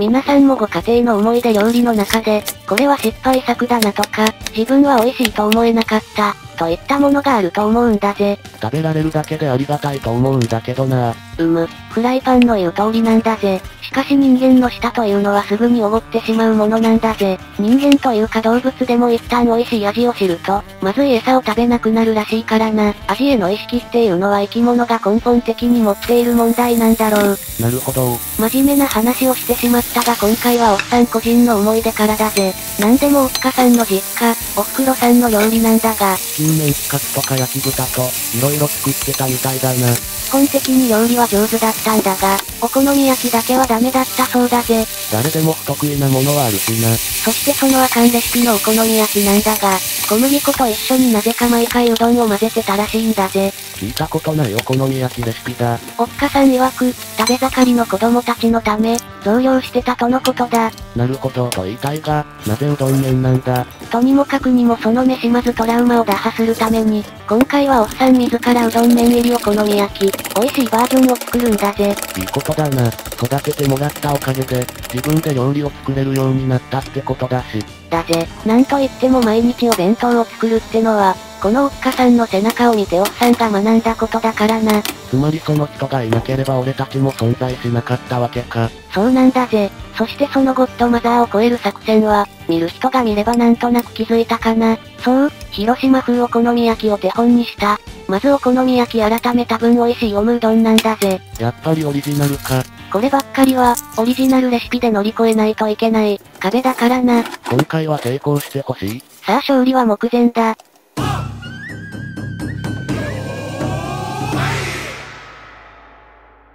皆さんもご家庭の思い出料理の中で、これは失敗作だなとか、自分は美味しいと思えなかった、といったものがあると思うんだぜ。食べられるだけでありがたいと思うんだけどな。うむ、フライパンの言う通りなんだぜ。しかし人間の舌というのはすぐにおごってしまうものなんだぜ。人間というか動物でも一旦美味しい味を知ると、まずい餌を食べなくなるらしいからな。味への意識っていうのは生き物が根本的に持っている問題なんだろう。なるほど。真面目な話をしてしまったが今回はおっさん個人の思い出からだぜ。なんでもおっかさんの実家、おふくろさんの料理なんだが、ンメンチカツとか焼き豚と、色々作ってたみたいだな。基本的に料理は上手だったんだが、お好み焼きだけはダメだったそうだぜ。誰でも不得意なものはあるしな。そしてそのあかんレシピのお好み焼きなんだが、小麦粉と一緒になぜか毎回うどんを混ぜてたらしいんだぜ。聞いたことないお好み焼きレシピだ。おっかさん曰く、食べ盛りの子供たちのため、増量してたとのことだ。なるほどと言いたいが、なぜうどん麺なんだ。とにもかくにもその飯まずトラウマを打破するために、今回はおっさん自らうどん麺入りお好み焼き、美味しいバージョンを作るんだぜ。いいことだな。育ててもらったおかげで、自分で料理を作れるようになったってことだし。だぜ。なんといっても毎日お弁当を作るってのは、このおっかさんの背中を見ておっさんが学んだことだからな。つまりその人がいなければ俺たちも存在しなかったわけか。そうなんだぜ。そしてそのゴッドマザーを超える作戦は、見る人が見ればなんとなく気づいたかな。そう、広島風お好み焼きを手本にした。まずお好み焼き改め多分美味しいオムうどんなんだぜ。やっぱりオリジナルか。こればっかりは、オリジナルレシピで乗り越えないといけない、壁だからな。今回は成功してほしい。さあ勝利は目前だ。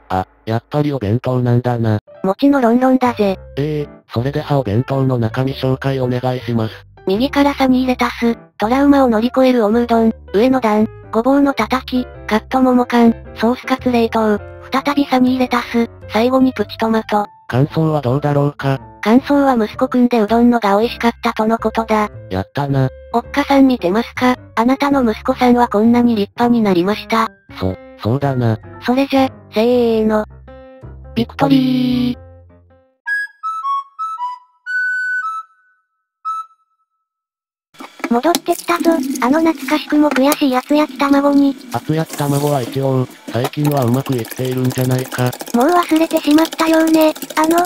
あ、やっぱりお弁当なんだな。餅のロンロンだぜ。ええー、それではお弁当の中身紹介お願いします。右からサニーレタス、トラウマを乗り越えるオムうどん、上の段、ごぼうのたたき、カット桃缶、ソースカツ冷凍、再びサニーレタス、最後にプチトマト。感想はどうだろうか？感想は息子くんでうどんのが美味しかったとのことだ。やったな。おっかさん見てますか？あなたの息子さんはこんなに立派になりました。そ、そうだな。それじゃ、せーの。ビクトリー戻ってきたぞ。あの懐かしくも悔しい厚焼き卵に。厚焼き卵は一応、最近はうまくいっているんじゃないか。もう忘れてしまったようね。あの、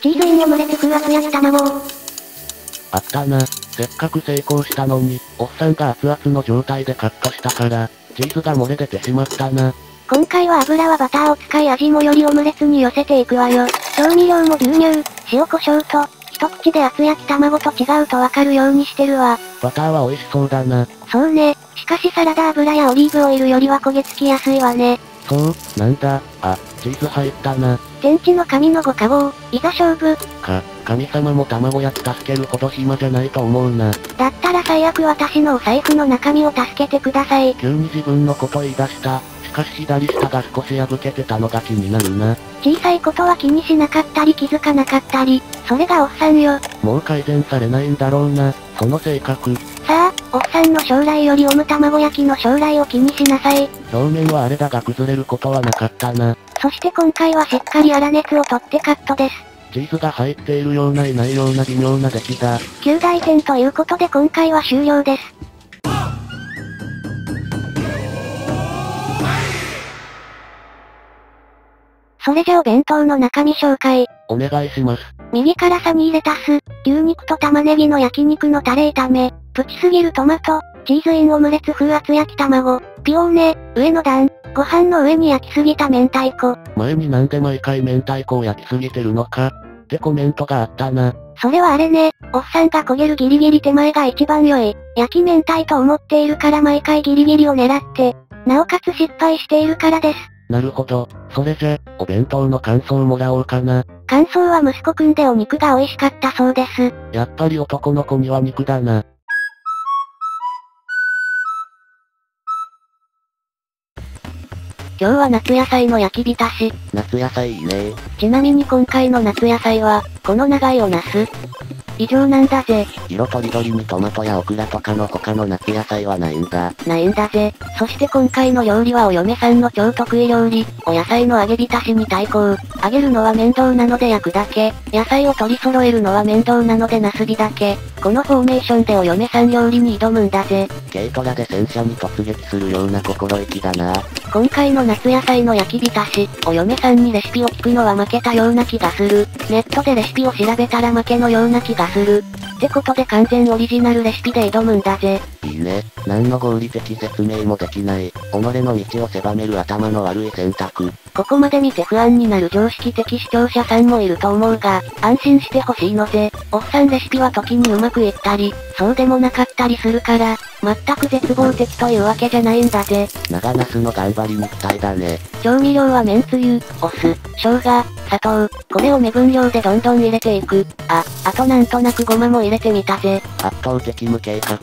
チーズインオムレツ風厚焼き卵。あったな。せっかく成功したのに、おっさんが熱々の状態でカットしたから、チーズが漏れ出てしまったな。今回は油はバターを使い味もよりオムレツに寄せていくわよ。調味料も牛乳、塩コショウと、一口で厚焼き卵と違うとわかるようにしてるわ。バターは美味しそうだな。そうね。しかしサラダ油やオリーブオイルよりは焦げつきやすいわね。そう、なんだ、あ、チーズ入ったな。天地の神のご加護いざ勝負。か、神様も卵焼き助けるほど暇じゃないと思うな。だったら最悪私のお財布の中身を助けてください。急に自分のこと言い出した。しかし左下が少し破けてたのが気になるな。小さいことは気にしなかったり気づかなかったり、それがおっさんよ。もう改善されないんだろうな、その性格。さあ、おっさんの将来よりオム卵焼きの将来を気にしなさい。表面はあれだが崩れることはなかったな。そして今回はしっかり粗熱を取ってカットです。チーズが入っているようないないような微妙な出来だ。9大点ということで今回は終了です。それじゃお弁当の中身紹介。お願いします。右からサニーレタス、牛肉と玉ねぎの焼肉のタレ炒め、プチすぎるトマト、チーズインオムレツ風厚焼き卵、ピオーネ、上の段、ご飯の上に焼きすぎた明太子。前になんで毎回明太子を焼きすぎてるのかってコメントがあったな。それはあれね、おっさんが焦げるギリギリ手前が一番良い。焼き明太と思っているから毎回ギリギリを狙って、なおかつ失敗しているからです。なるほど。それじゃ、お弁当の感想もらおうかな。感想は息子くんでお肉が美味しかったそうです。やっぱり男の子には肉だな。今日は夏野菜の焼き浸し。夏野菜いいねちなみに今回の夏野菜は、この長いお茄子。異常なんだぜ。色とりどりにトマトやオクラとかの他の夏野菜はないんだ。ないんだぜ。そして今回の料理はお嫁さんの超得意料理、お野菜の揚げ浸しに対抗。揚げるのは面倒なので焼くだけ。野菜を取り揃えるのは面倒なのでなすびだけ。このフォーメーションでお嫁さん料理に挑むんだぜ。軽トラで戦車に突撃するような心意気だな。今回の夏野菜の焼き浸し、お嫁さんにレシピを聞くのは負けたような気がする。ネットでレシピを調べたら負けのような気がする。ってことで完全オリジナルレシピで挑むんだぜ。いいね。何の合理的説明もできない。己の道を狭める頭の悪い選択。ここまで見て不安になる常識的視聴者さんもいると思うが、安心してほしいのぜ。おっさんレシピは時にうまくいったり、そうでもなかったりするから、全く絶望的というわけじゃないんだぜ。長ナスの頑張りに期待だね。調味料はめんつゆ、お酢、生姜、砂糖、これを目分量でどんどん入れていく。あ、あとなんとなくごまも入れてみたぜ。圧倒的無計画。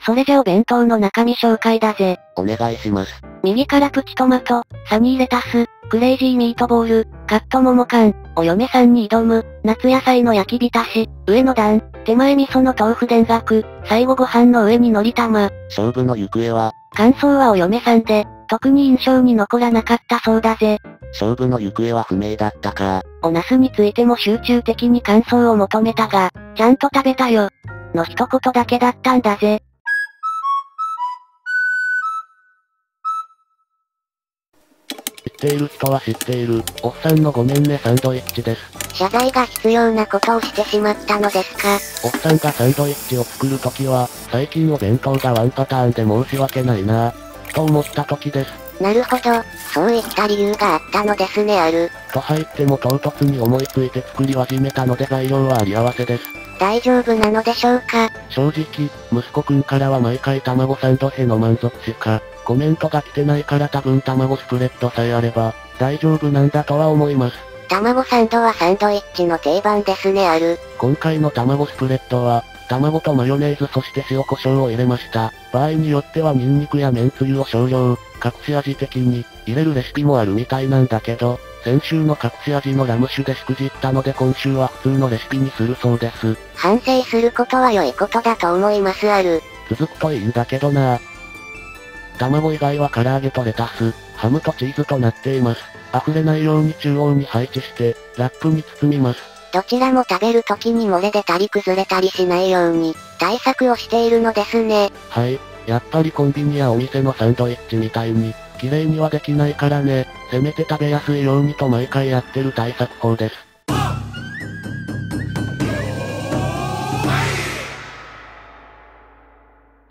それじゃお弁当の中身紹介だぜ。お願いします。右からプチトマト、サニーレタス、クレイジーミートボール、カットモモ缶、お嫁さんに挑む、夏野菜の焼き浸し、上の段、手前味噌の豆腐田楽、最後ご飯の上にのり玉。勝負の行方は、感想はお嫁さんで、特に印象に残らなかったそうだぜ。勝負の行方は不明だったか。おナスについても集中的に感想を求めたが、ちゃんと食べたよ。の一言だけだったんだぜ。っている人は知っている。おっさんのごめんねサンドイッチです。謝罪が必要なことをしてしまったのですか？おっさんがサンドイッチを作るときは、最近お弁当がワンパターンで申し訳ないなぁ、と思った時です。なるほど、そういった理由があったのですねある。と入っても唐突に思いついて作り始めたので材料はあり合わせです。大丈夫なのでしょうか？正直、息子くんからは毎回卵サンドへの満足しか、コメントが来てないから多分卵スプレッドさえあれば、大丈夫なんだとは思います。卵サンドはサンドイッチの定番ですねある。今回の卵スプレッドは、卵とマヨネーズそして塩コショウを入れました。場合によってはニンニクや麺つゆを少量、隠し味的に、入れるレシピもあるみたいなんだけど、先週の隠し味のラム酒でしくじったので今週は普通のレシピにするそうです。反省することは良いことだと思いますある。続くといいんだけどな卵以外は唐揚げとレタス、ハムとチーズとなっています。溢れないように中央に配置して、ラップに包みます。どちらも食べる時に漏れ出たり崩れたりしないように、対策をしているのですね。はい。やっぱりコンビニやお店のサンドイッチみたいに、綺麗にはできないからね。せめて食べやすいようにと毎回やってる対策法です。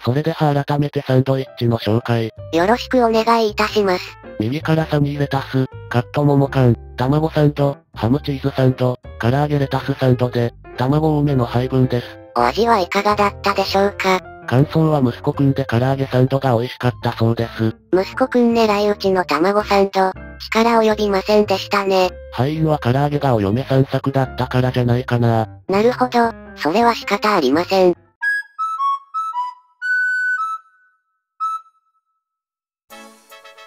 それでは改めてサンドイッチの紹介。よろしくお願いいたします。右からサニーレタス、カットモモ缶、卵サンド、ハムチーズサンド、唐揚げレタスサンドで、卵多めの配分です。お味はいかがだったでしょうか？感想は息子くんで唐揚げサンドが美味しかったそうです。息子くん狙い撃ちの卵サンド、力及びませんでしたね。敗因は唐揚げがお嫁さん作だったからじゃないかな。なるほど、それは仕方ありません。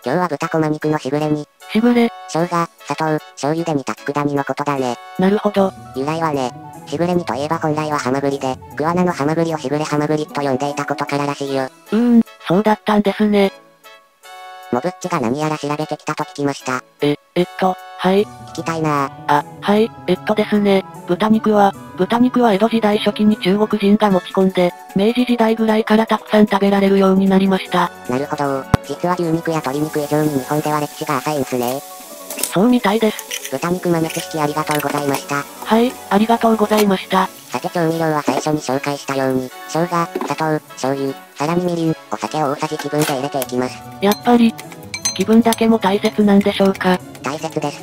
今日は豚こま肉のしぐれに、しぐれ、生姜、砂糖、醤油で煮た佃煮のことだね。なるほど。由来はね、しぐれ煮といえば本来はハマグリで、グアナのハマグリをしぐれハマグリと呼んでいたことかららしいよ。うーん、そうだったんですね。モブッチが何やら調べてきたと聞きました。え、えっと、はい、聞きたいなぁ。あ、はい、えっとですね、豚肉は、豚肉は江戸時代初期に中国人が持ち込んで、明治時代ぐらいからたくさん食べられるようになりました。なるほど。実は牛肉や鶏肉以上に日本では歴史が浅いんすね。そうみたいです。豚肉豆知識ありがとうございました。はい、ありがとうございました。さて調味料は最初に紹介したように、生姜、砂糖、醤油、さらにみりん、お酒を大さじ気分で入れていきます。やっぱり、気分だけも大切なんでしょうか？大切です。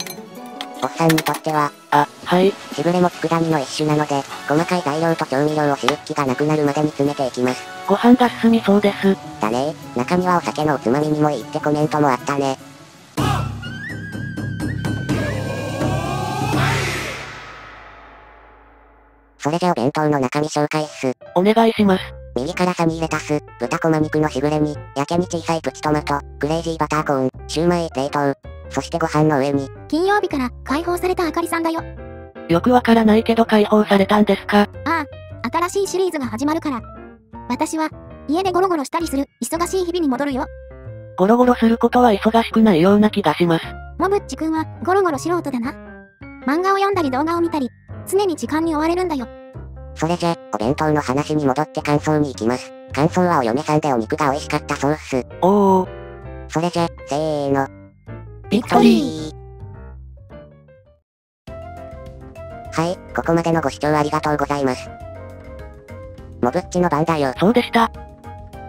おっさんにとっては、あ、はい、しぐれも佃煮の一種なので、細かい材料と調味料を知る気がなくなるまでに詰めていきます。ご飯が進みそうです。だね中にはお酒のおつまみにもいいってコメントもあったね。それじゃお弁当の中身紹介っす。お願いします。右からサニーレタス、豚こま肉のしぐれ煮、やけに小さいプチトマト、クレイジーバターコーン、シューマイ、冷凍。そしてご飯の上に、金曜日から解放されたあかりさんだよ。よくわからないけど解放されたんですか？ああ、新しいシリーズが始まるから。私は、家でゴロゴロしたりする、忙しい日々に戻るよ。ゴロゴロすることは忙しくないような気がします。もぶっちくんは、ゴロゴロ素人だな。漫画を読んだり動画を見たり、常に時間に追われるんだよ。それじゃ、お弁当の話に戻って感想に行きます。感想はお嫁さんでお肉が美味しかったそうっす。おー、それじゃ、せーの。ビクトリーはい、ここまでのご視聴ありがとうございます。もぶっちの番だよ。そうでした。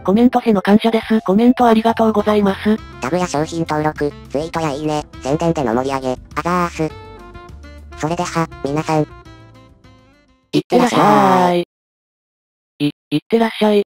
コメントへの感謝です。コメントありがとうございます。タブや商品登録、ツイートやいいね、宣伝での盛り上げ、あざーす。それでは、皆さん、いってらっしゃい。い、いってらっしゃい。